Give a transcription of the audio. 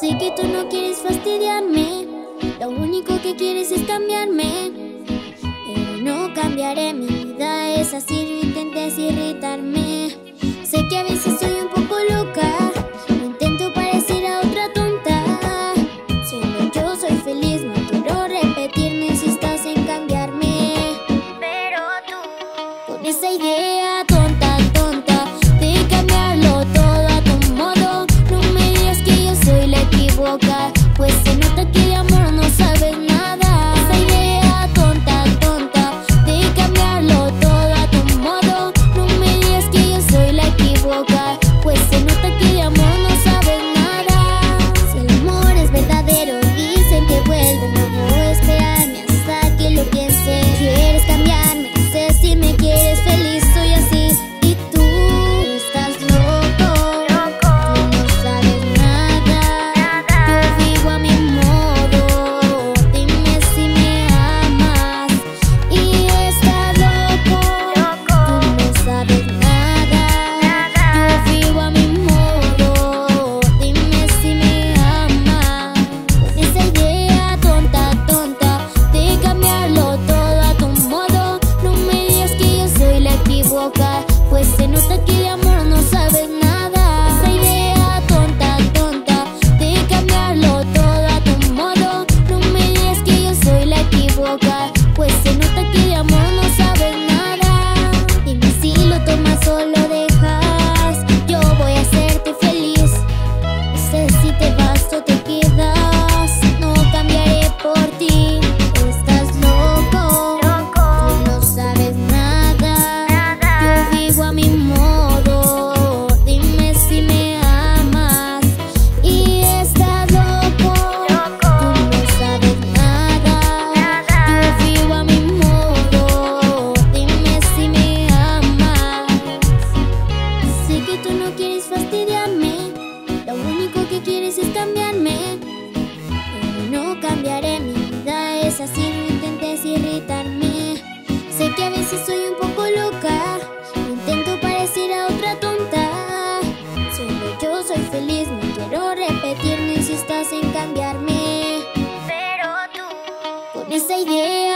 Sé que tú no quieres fastidiarme, lo único que quieres es ayer no insistas en cambiarme. Pero tú, con esa idea.